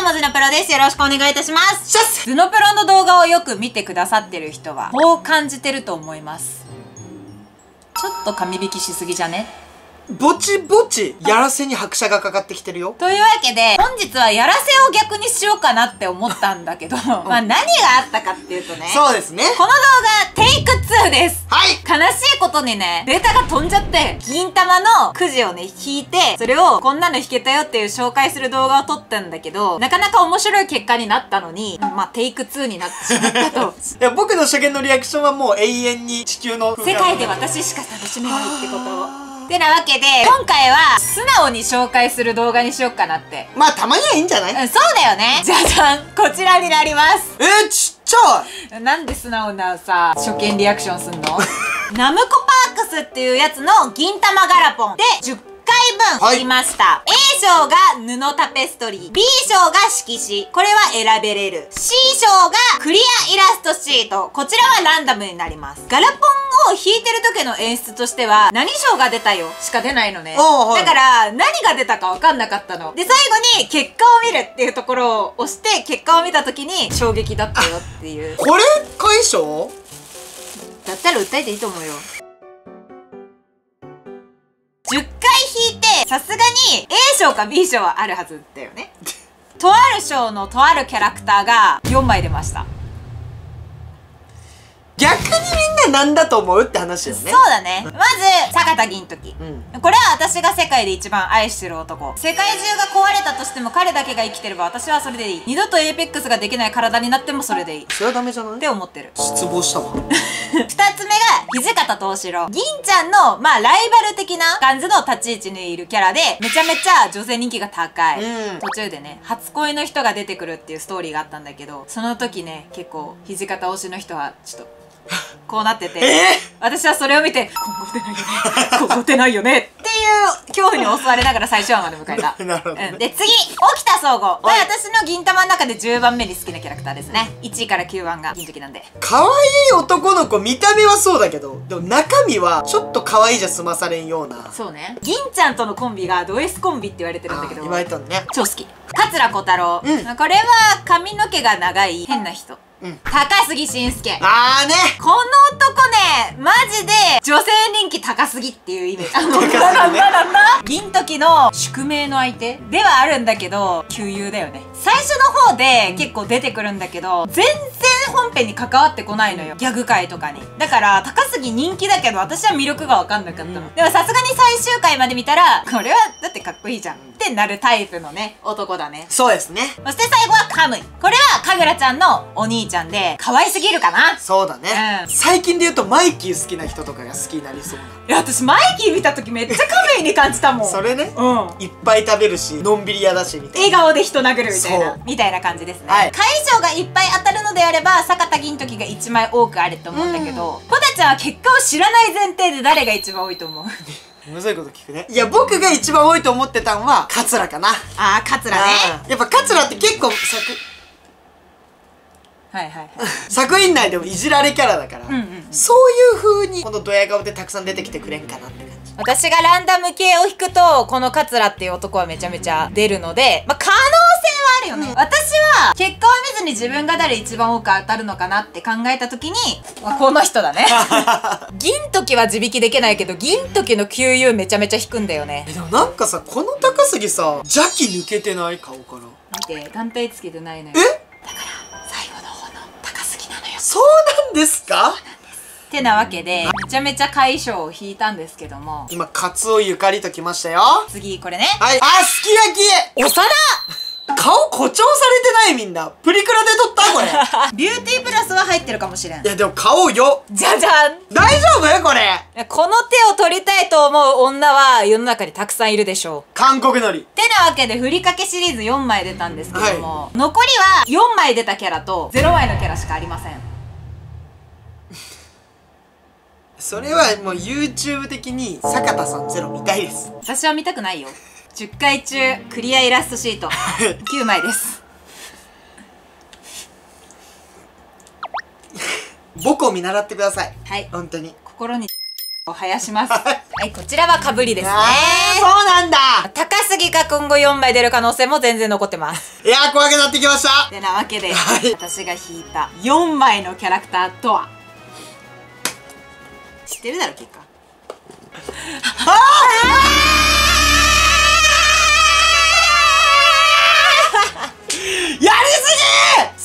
どうも、ズノプロです。よろしくお願いいたします。シャスズノプロの動画をよく見てくださってる人は、こう感じてると思います。ちょっと神引きしすぎじゃね？ぼちぼちやらせに拍車がかかってきてるよ というわけで、本日はやらせを逆にしようかなって思ったんだけど、まあ何があったかっていうとね、そうですねこの動画、テイク2です。はい悲しいことにね、データが飛んじゃって、銀玉のくじをね、引いて、それをこんなの引けたよっていう紹介する動画を撮ったんだけど、なかなか面白い結果になったのに、まあ、テイク2になってしまったと。いや僕の初見のリアクションはもう永遠に地球の世界で私しか楽しめないってことを。てなわけで、今回は素直に紹介する動画にしようかなって。まあたまにはいいんじゃない？うん、そうだよね。じゃじゃんこちらになります。えー、ちっちゃいなんで素直なさ、初見リアクションすんの？ナムコパークスっていうやつの銀玉ガラポンで10回分はい引きました。A 賞が布タペストリー、B 賞が色紙、これは選べれる。C 賞がクリアイラストシート、こちらはランダムになります。ガラポンを引いてる時の演出としては、何賞が出たよ？しか出ないのね。はいだから、何が出たか分かんなかったの。で、最後に結果を見るっていうところを押して、結果を見た時に衝撃だったよっていう。これ解消？だったら訴えていいと思うよ。10回引いて、さすがに A 賞か B 賞はあるはずだよね。とある賞のとあるキャラクターが4枚出ました。逆にみんななんだと思うって話よねそうだね。まず、坂田銀時。うんこれは私が世界で一番愛してる男。世界中が壊れたとしても彼だけが生きてれば私はそれでいい。二度とエーペックスができない体になってもそれでいい。っそれはダメじゃない？て思ってる。失望したわ 二つ目が、土方藤四郎。銀ちゃんの、まあ、ライバル的な感じの立ち位置にいるキャラで、めちゃめちゃ女性人気が高い。うん途中でね、初恋の人が出てくるっていうストーリーがあったんだけど、その時ね、結構、土方推しの人は、ちょっと、こうなってて、え？私はそれを見て、今後出ないよね、今後出ないよね、っていう恐怖に襲われながら最初話まで迎えた。なるほどねうんで、次、沖田総合。これ私の銀玉の中で10番目に好きなキャラクターですね。1位から9番が銀時なんで。可愛い男の子見た目はそうだけどでも中身はちょっと可愛いじゃ済まされんようなそうね。銀ちゃんとのコンビがド S コンビって言われてるんだけど。言われたのね超好き。桂小太郎。うんこれは髪の毛が長い変な人。うん高杉晋介。あーねこの男ね、マジで女性人気高すぎっていうイメージ。あの、高すぎねなんだなんだ銀時の宿命の相手ではあるんだけど、旧友だよね。最初の方で結構出てくるんだけど、全然本編に関わってこないのよ。ギャグ界とかに。だから、高杉人気だけど、私は魅力がわかんなかったの。うんでもさすがに最終回まで見たら、これはだってかっこいいじゃん。ってなるタイプのね、男だね。そうですねそして最後はカムイ。これはかぐらちゃんのお兄ちゃんで、可愛すぎるかなそうだね、うん最近で言うとマイキー好きな人とかが好きになりそういや、私マイキー見た時めっちゃカムイに感じたも。なんそれねうん。いっぱい食べるしのんびり屋だしみたいな笑顔で人殴るみたいそなう。みたいな感じですね。はい会場がいっぱい当たるのであれば、坂田銀時が1枚多くあると思うんだけど、ポタちゃんは結果を知らない前提で誰が一番多いと思う？むずいこと聞くねいや僕が一番多いと思ってたんは桂かなあー、桂ね。うんやっぱ桂って結構作はいはいはい。作品内でもいじられキャラだから、うんうんそういう風にこのドヤ顔でたくさん出てきてくれんかなって私がランダム系を引くと、この桂っていう男はめちゃめちゃ出るので、まあ、可能性はあるよね。私は、結果を見ずに自分が誰一番多く当たるのかなって考えた時に、まあこの人だね。銀時は自引きできないけど、銀時の QU めちゃめちゃ引くんだよねえ。でもなんかさこの高杉さ邪気抜けてない顔から見て、眼帯つけてないのよ。え？だから、最後の方の高杉なのよ。そうなんですか？てなわけで、めちゃめちゃ解消を引いたんですけども、今カツオゆかりときましたよ。次、これね。はい。あすき焼き。お皿顔誇張されてないみんな。プリクラで撮ったこれ。ビューティープラスは入ってるかもしれん。い。やでも顔よ。じゃじゃん。大丈夫？これ。この手を取りたいと思う女は世の中にたくさんいるでしょう。韓国のり。てなわけで、ふりかけシリーズ4枚出たんですけども、残りは4枚出たキャラと0枚のキャラしかありません。それはもう YouTube 的に坂田さんゼロ見たいです。私は見たくないよ。10回中、クリアイラストシート、9枚です。僕を見習ってください。はい。本当に。心にを生やします。はい。こちらはかぶりですね。そうなんだ。高杉が今後4枚出る可能性も全然残ってます。いやー怖くなってきました。てなわけで、はい。私が引いた4枚のキャラクターとは？知ってるだろ結果。やり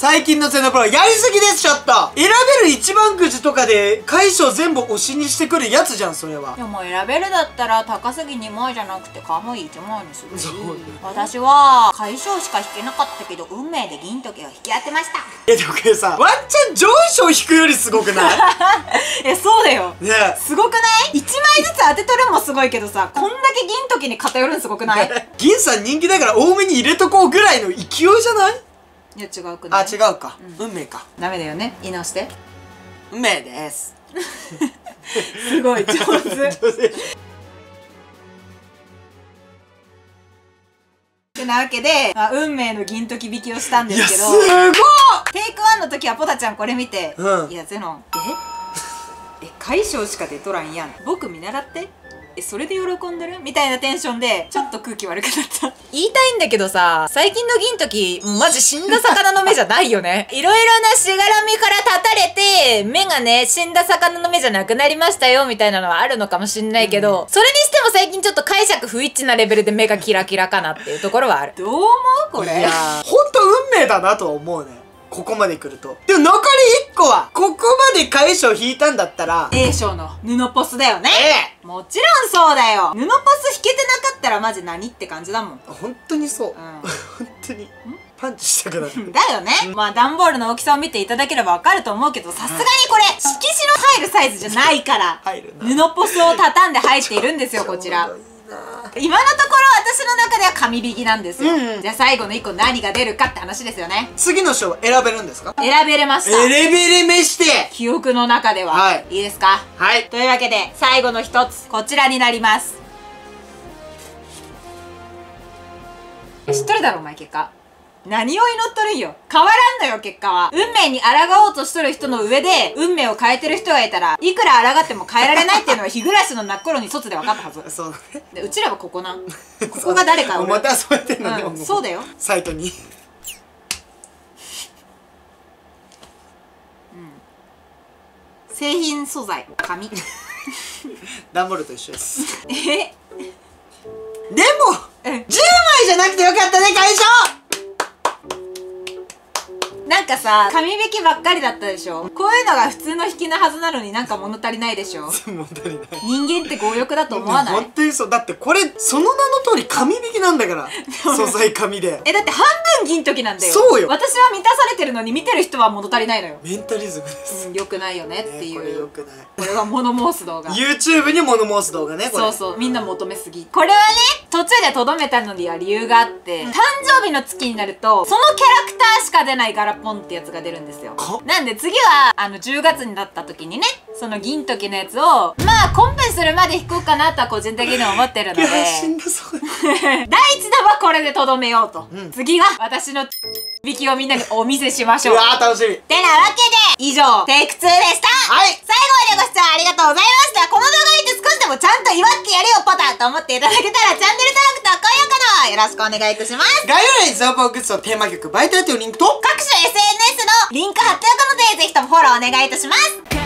最近のゼノプロやりすぎですちょっと。選べる一番くじとかで解消全部推しにしてくるやつじゃんそれは。でも選べるだったら高杉2枚じゃなくて可愛い1枚にするし。私は解消しか引けなかったけど運命で銀時を引き当てました。いやでもこれさワンチャン上位賞引くよりすごくない？えそうだよ。ねすごくない ?1 枚ずつ当てとるんもすごいけどさこんだけ銀時に偏るんすごくない？え。銀さん人気だから多めに入れとこうぐらいの勢いじゃない？いや違うくなあい違うか、運命か。ダメだよね。言い直して。運命です。すごい上手。ってなわけで、まあ、運命の銀時引きをしたんでいやすけど。すごいテイクワンの時はポタちゃんこれ見て「うん。いやゼノン。え？え解消しか出とらんやん。僕見習ってえそれで喜んでる?」みたいなテンションでちょっと空気悪くなった。言いたいんだけどさ最近の銀時マジ死んだ魚の目じゃないよね。いろいろなしがらみから立たれて目がね死んだ魚の目じゃなくなりましたよみたいなのはあるのかもしんないけど、それにしても最近ちょっと解釈不一致なレベルで目がキラキラかなっていうところはある。どう思う？こいやーほんと運命だなとは思うねここまで来ると。でも残り1個はここまで解消引いたんだったら A 賞の布ポスだよね。ええ。もちろんそうだよ。布ポス引けてなかったらマジ何って感じだもん。本当にそう、ん。本当に。パンチしたくなる。だよね。まあ段ボールの大きさを見ていただければわかると思うけどさすがにこれ色紙の入るサイズじゃないから布ポスを畳んで入っているんですよこちら今のところ私の中では紙引きなんですよ、うんうん。じゃあ最後の1個何が出るかって話ですよね。次の賞は選べるんですか？選べれました。エレベレめして。記憶の中では、はい。いいですか？はい。というわけで最後の一つこちらになります。知っとるだろお前結果何を祈っとるんよ。変わらんのよ結果は。運命に抗おうとしとる人の上で運命を変えてる人がいたらいくら抗っても変えられないっていうのは 日暮らしの泣く頃に卒で分かったはず。そうだね。でうちらはここな。ここが誰かおまたそうやってんのね、うん。もそうだよ。サイトに。製品素材。紙。段ボールと一緒です。え？でもうん。10枚じゃなくてよかったね解消なんかさ紙引きばっかりだったでしょ？こういうのが普通の引きなはずなのになんか物足りないでしょ？もう足りない。人間って強欲だと思わない？本当にそう。だってこれその名の通り紙だから素材紙で。えだって半分銀時なんだよ。そうよ。私は満たされてるのに見てる人は物足りないのよ。メンタリズムです、うん良くないよねってね、いこれ良うくない。これは物申す動画。YouTube に物申す動画ねこれ。そうそう。みんな求めすぎ。これはね途中でとどめたのには理由があって、誕生日の月になるとそのキャラクターしか出ないガラポンってやつが出るんですよ。かなんで次はあの10月になった時にねその銀時のやつをまあコンペするまで引こうかなとは個人的には思ってるので。いやしんどそう。第一弾はこれでとどめようと、うん。次は私の引きをみんなにお見せしましょう。うわー楽しみ。てなわけで以上テイク2でした。はい。最後までご視聴ありがとうございましたこの動画見て少しでもちゃんと祝ってやれよポタと思っていただけたらチャンネル登録と高評価のよろしくお願いいたします。概要欄にザーパーグッズのテーマ曲バイタリティのリンクと各種 SNS のリンク貼っておくのでぜひともフォローお願いいたします